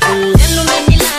Then don't make me.